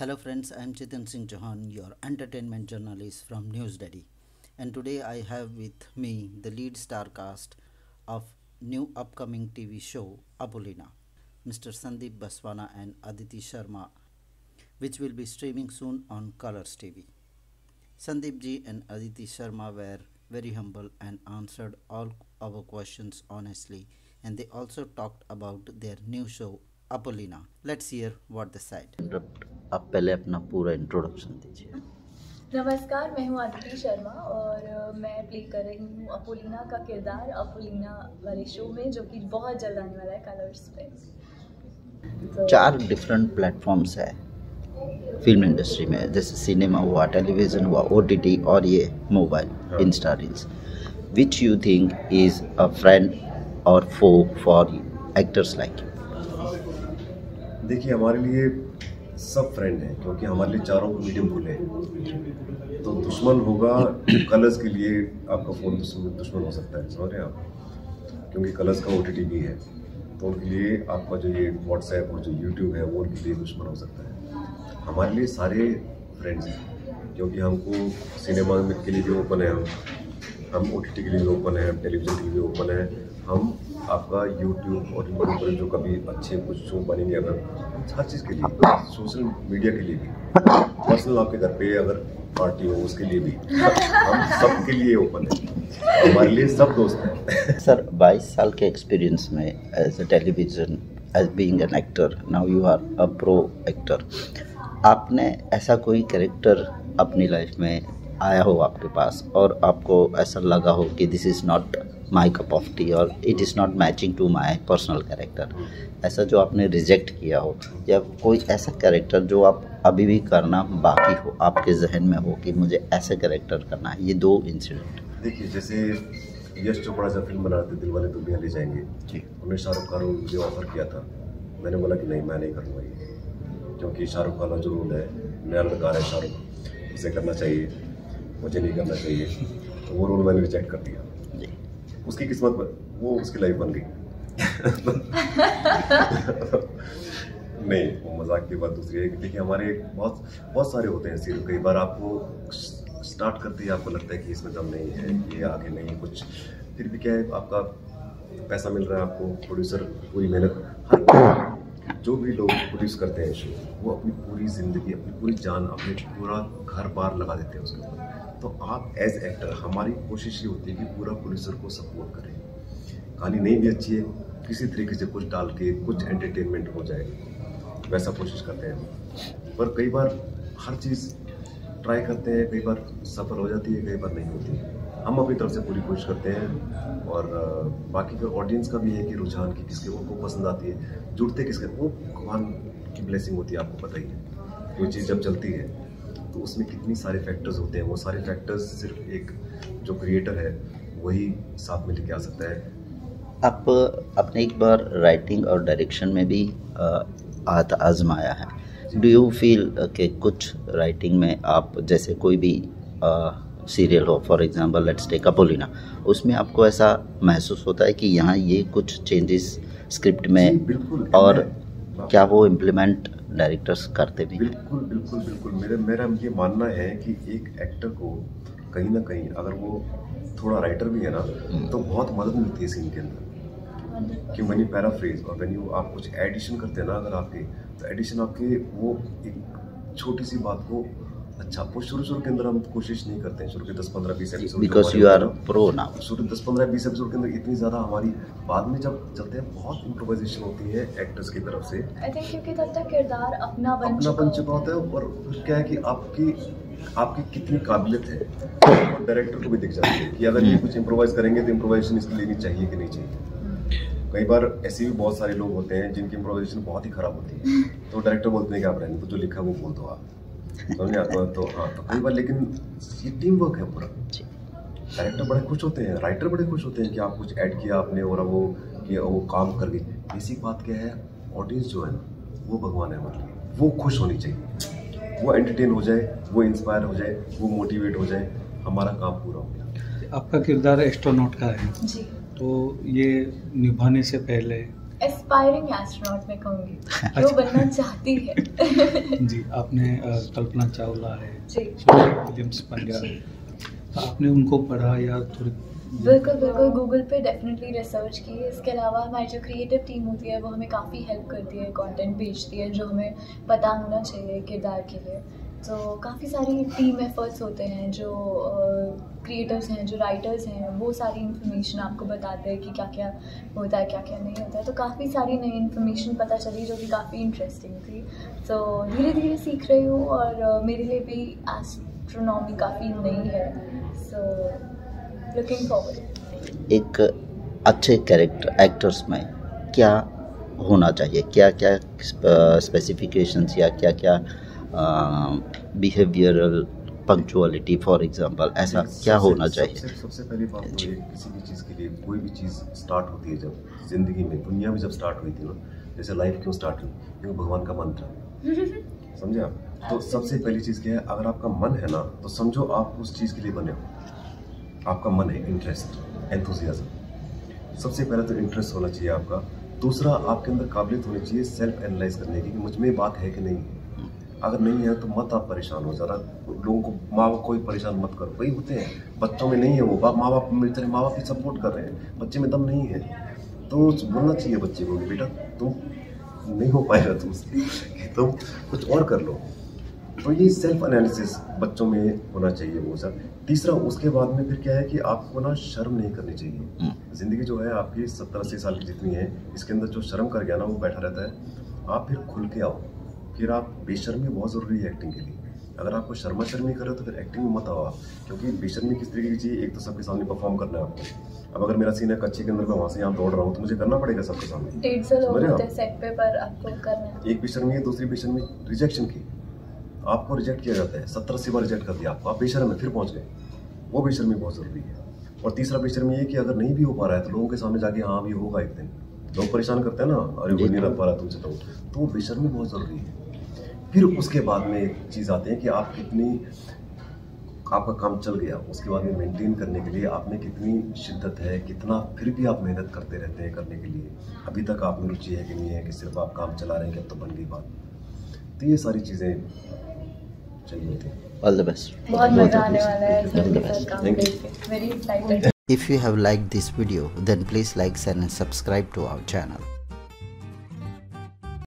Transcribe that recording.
Hello, friends. I am Chetan Singh Chauhan, your entertainment journalist from News Daddy. And today I have with me the lead star cast of new upcoming TV show Apolina, Mr. Sandeep Baswana and Aditi Sharma, which will be streaming soon on Colors TV. Sandeep ji and Aditi Sharma were very humble and answered all our questions honestly, and they also talked about their new show Apolina. Let's hear what they said. आप पहले अपना पूरा introduction दीजिए। नमस्कार मैं हूँ आदिति शर्मा और मैं प्ले कर रही हूँ अपोलिना का किरदार अपोलिना वाले शो में जो कि बहुत जल्द आने वाला है कलर्स पे। तो चार डिफरेंट प्लेटफॉर्म्स है फ़िल्म इंडस्ट्री में जैसे सिनेमा हुआ टेलीविज़न हुआ ओ और ये mobile insta reels which you think is a friend और फो फॉर एक्टर्स लाइक देखिए हमारे लिए सब फ्रेंड हैं, क्योंकि हमारे लिए चारों को मीडियम खुले हैं। तो दुश्मन होगा कलर्स के लिए आपका फ़ोन दुश्मन हो सकता है, समझ रहे हैं आप? क्योंकि कलर्स का ओटीटी भी है। तो उनके लिए आपका जो ये व्हाट्सएप और जो यूट्यूब है, वो उनके लिए दुश्मन हो सकता है। हमारे लिए सारे फ्रेंड्स हैं, क्योंकि हमको सिनेमा के लिए भी ओपन है हम। हम ओटीटी के लिए भी ओपन है टेलीविज़न के लिए भी ओपन है। हम आपका यूट्यूब और यूट्यूब पर जो कभी अच्छे कुछ शो बनेंगे अगर, हर चीज़ के लिए सोशल मीडिया के लिए भी पर्सनल आपके घर पे अगर पार्टी हो, उसके लिए भी, हम सब के लिए ओपन है, हमारे लिए सब दोस्त हैं। सर 22 साल के एक्सपीरियंस में as a television as being an actor now you are a pro actor आपने ऐसा कोई कैरेक्टर अपनी लाइफ में आया हो आपके पास और आपको ऐसा लगा हो कि this is not my cup of tea और it is not matching to my personal character ऐसा जो आपने रिजेक्ट किया हो या कोई ऐसा कैरेक्टर जो आप अभी भी करना बाकी हो आपके जहन में हो कि मुझे ऐसे कैरेक्टर करना है ये दो इंसिडेंट देखिए जैसे यश चोपड़ा जब फ़िल्म बना रहे थे दिल वाले दुनिया ले जाएँगे जी। उन्होंने शाहरुख खान को मुझे ऑफ़र किया था मैंने बोला कि नहीं मैं नहीं करूँगा ये। क्योंकि शाहरुख खान का जो रोल है नया लड़का है शाहरुख उसे करना चाहिए मुझे नहीं करना चाहिए। तो वो रोल मैंने रिजेक्ट कर दिया। उसकी किस्मत पर वो उसकी लाइफ बन गई। नहीं, वो मज़ाक की बात दूसरी है देखिए, हमारे बहुत बहुत सारे होते हैं सीरियल कई बार आपको स्टार्ट करते ही आपको लगता है कि इसमें दम नहीं है, ये आगे नहीं कुछ। फिर भी क्या है, आपका पैसा मिल रहा है आपको प्रोड्यूसर पूरी मेहनत, हर जो भी लोग प्रोड्यूस करते हैं शो वो अपनी पूरी ज़िंदगी, अपनी पूरी जान, अपने पूरा घर बार लगा देते हैं उसके ऊपर। तो आप एज एक्टर हमारी कोशिश ये होती है कि पूरा प्रोड्यूसर को सपोर्ट करें। कहानी नहीं भी अच्छी है, किसी तरीके से कुछ डाल के, कुछ एंटरटेनमेंट हो जाए, वैसा कोशिश करते हैं। पर कई बार हर चीज़ ट्राई करते हैं, कई बार सफल हो जाती है, कई बार नहीं होती। हम अपनी तरफ़ से पूरी कोशिश करते हैं और बाकी का ऑडियंस का भी है कि रुझान की किसके, उनको पसंद आती है, जुड़ते किसके, वो भगवान की ब्लेसिंग होती है, आपको पता ही है। कोई चीज़ जब चलती है। तो उसमें कितनी सारे फैक्टर्स होते हैं? वो सारे फैक्टर्स सिर्फ़ एक जो क्रिएटर है वही साथ में लेके आ सकता है। आप अपने एक बार राइटिंग और डायरेक्शन में भी हाथ आजमाया है। डू यू फील कि कुछ राइटिंग में आप जैसे कोई भी सीरियल हो for example let's take Apolina उसमें आपको ऐसा महसूस होता है कि यहाँ ये कुछ चेंजेस स्क्रिप्ट में और क्या वो इम्प्लीमेंट डायरेक्टर्स करते भी बिल्कुल बिल्कुल बिल्कुल। मेरे मेरा ये मानना है कि एक एक्टर को कहीं ना कहीं अगर वो थोड़ा राइटर भी है ना तो बहुत मदद मिलती है सीन के अंदर। कि मनी पैराफ्रेज और वैन यू आप कुछ एडिशन करते हैं ना अगर आपके तो एडिशन आपके वो एक छोटी सी बात को अच्छा वो शुरू शुरू के अंदर हम कोशिश नहीं करते हैं शुरू के दस पंद्रह बीस episode because you are pro now शुरू दस पंद्रह बीस एपिसोड के अंदर इतनी ज़्यादा हमारी बाद में जब चलते हैं बहुत इम्प्रोवाइजेशन होती है एक्टर्स की तरफ़ से। आई थिंक क्योंकि तब तक किरदार अपना बन अपना बन चुका होता है और फिर क्या है कि आपकी आपकी कितनी काबिलियत है डायरेक्टर को भी दिख जाती है कि अगर ये कुछ इम्प्रोवाइज करेंगे तो इम्प्रोवाइजेशन इसकी लेनी चाहिए कि नहीं चाहिए। कई बार ऐसे भी बहुत सारे लोग होते हैं जिनकी इम्प्रोवाइजेशन बहुत ही खराब होती है। तो डायरेक्टर बोलते हैं कि आप रहने तो जो लिखा वो बोल दो आप। समझ नहीं तो हाँ तो कई बार लेकिन ये टीम वर्क है पूरा। डायरेक्टर बड़े खुश होते हैं राइटर बड़े खुश होते हैं कि आप कुछ ऐड किया आपने और वो कि वो काम कर गई। बेसिक बात क्या है ऑडियंस जो है ना वो भगवान है हमारे लिए वो खुश होनी चाहिए। वो एंटरटेन हो जाए वो इंस्पायर हो जाए वो मोटिवेट हो जाए हमारा काम पूरा हो गया। आपका किरदार एस्ट्रोनॉट का है। जी। तो ये निभाने से पहले एस्पायरिंग एस्ट्रोनॉट मैं कहूँगी अच्छा। जो बनना चाहती है। जी आपने कल्पना चावला है जी। विलियम्स पंड्या है। तो आपने उनको पढ़ा या थोड़ी बिल्कुल बिल्कुल गूगल पे डेफिनेटली रिसर्च की इसके अलावा हमारी जो क्रिएटिव टीम होती है वो हमें काफ़ी हेल्प करती है कंटेंट भेजती है जो हमें पता होना चाहिए किरदार के लिए। तो काफ़ी सारी टीम एफर्ट्स होते हैं जो क्रिएटर्स हैं, जो राइटर्स हैं, वो सारी इन्फॉर्मेशन आपको बताते हैं कि क्या क्या होता है क्या क्या नहीं होता है। तो काफ़ी सारी नई इन्फॉर्मेशन पता चली जो कि काफ़ी इंटरेस्टिंग थी। तो धीरे धीरे सीख रही हूँ और मेरे लिए भी एस्ट्रोनॉमी काफ़ी नई है। सो लुकिंग फॉरवर्ड एक अच्छे कैरेक्टर एक्टर्स में क्या होना चाहिए? क्या क्या स्पेसिफिकेशंस या क्या क्या बिहेवियरल पंक्चुअलिटी फॉर एग्जांपल ऐसा क्या सबसे- होना चाहिए? सबसे सबसे पहली बात तो जी। किसी भी चीज़ के लिए कोई भी चीज़ स्टार्ट होती है जब ज़िंदगी में दुनिया में जब स्टार्ट हुई थी ना जैसे लाइफ क्यों स्टार्ट हुई? क्योंकि भगवान का मन था समझे आप? तो सबसे पहली चीज़ क्या है अगर आपका मन है ना तो समझो आप उस चीज़ के लिए बने हो। आपका मन है इंटरेस्ट एंथुजियाज्म सबसे पहले तो इंटरेस्ट होना चाहिए आपका। दूसरा आपके अंदर काबिलियत होनी चाहिए सेल्फ एनालाइज करने की कि मुझमें बात है कि नहीं। है अगर नहीं है तो मत आप परेशान हो ज़रा लोगों को माँ बाप कोई परेशान मत करो। वही होते हैं बच्चों में नहीं है वो बाप माँ बाप मेरे तरह माँ बाप ही सपोर्ट कर रहे हैं बच्चे में दम नहीं है। तो बोलना चाहिए बच्चे को कि बेटा तुम नहीं हो पाएगा तुमसे कि तुम कुछ और कर लो। तो ये सेल्फ एनालिसिस बच्चों में होना चाहिए वो सब। तीसरा उसके बाद में फिर क्या है कि आपको ना शर्म नहीं करनी चाहिए। ज़िंदगी जो है आपकी सत्तर अस्सी साल की जितनी है इसके अंदर जो शर्म कर गया ना वो बैठा रहता है। आप फिर खुल के आओ। फिर आप बेशर्मी बहुत ज़रूरी है एक्टिंग के लिए। अगर आपको शर्मा शर्मी करे तो फिर एक्टिंग में मत आओ आप क्योंकि बेशर्मी किस तरीके की चाहिए एक तो सबके सामने परफॉर्म करना है आपको। अब अगर मेरा सीन है कच्चे के अंदर मैं वहाँ से यहाँ दौड़ रहा हूँ तो मुझे करना पड़ेगा सबके सामने। डेढ़ सौ लोग हो होते हैं सेट पे पर आपको करना है। एक बेशर्मी है दूसरी बेशर्मी रिजेक्शन की। आपको रिजेक्ट किया जाता है सत्तर अस्सी बार रिजेक्ट कर दिया आपको आप बेशर्म है फिर पहुँच गए। वो बेशर्मी बहुत ज़रूरी है। और तीसरा बेशर्मी ये कि अगर नहीं भी हो पा रहा है तो लोगों के सामने जाके हाँ भी होगा एक दिन। लोग परेशान करते हैं ना अरे वो नहीं रह पा रहा तुमसे तो। तो वो बेशर्मी बहुत ज़रूरी है। फिर उसके बाद में एक चीज़ आती है कि आप कितनी आपका काम चल गया उसके बाद में मेंटेन करने के लिए आप में कितनी शिद्दत है कितना फिर भी आप मेहनत करते रहते हैं करने के लिए। अभी तक आप में रुचि है कि नहीं है कि सिर्फ़ आप काम चला रहे हैं कि अब तो बन गई बात। तो ये सारी चीज़ें चाहिए होती ऑल द बेस्ट बहुत मज़ा आने वाला है All the best. Thank you. Very excited If you have liked this video, then please like, share and subscribe to our channel.